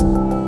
you